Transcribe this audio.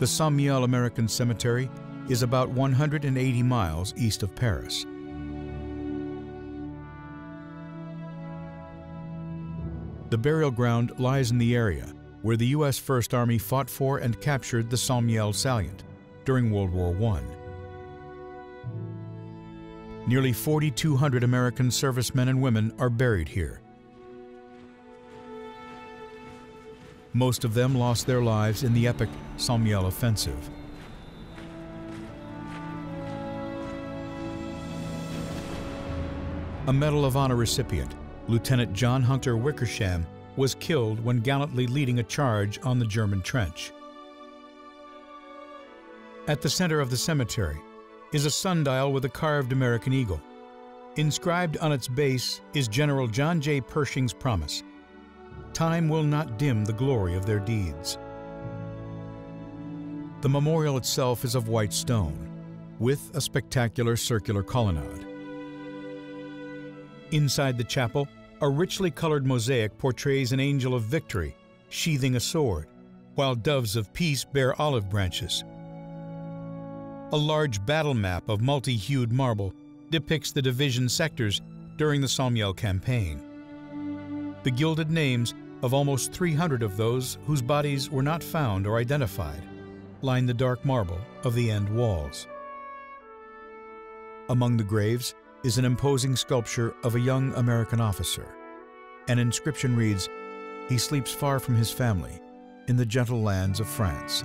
The Saint-Mihiel American Cemetery is about 180 miles east of Paris. The burial ground lies in the area where the U.S. First Army fought for and captured the Saint-Mihiel salient during World War I. Nearly 4,200 American servicemen and women are buried here. Most of them lost their lives in the epic Saint-Mihiel offensive. A Medal of Honor recipient, Lieutenant John Hunter Wickersham, was killed when gallantly leading a charge on the German trench. At the center of the cemetery is a sundial with a carved American eagle. Inscribed on its base is General John J. Pershing's promise Time will not dim the glory of their deeds. The memorial itself is of white stone, with a spectacular circular colonnade. Inside the chapel, a richly colored mosaic portrays an angel of victory sheathing a sword, while doves of peace bear olive branches. A large battle map of multi-hued marble depicts the division sectors during the Saint-Mihiel campaign. The gilded names of almost 300 of those whose bodies were not found or identified line the dark marble of the end walls. Among the graves is an imposing sculpture of a young American officer. An inscription reads, He sleeps far from his family in the gentle lands of France.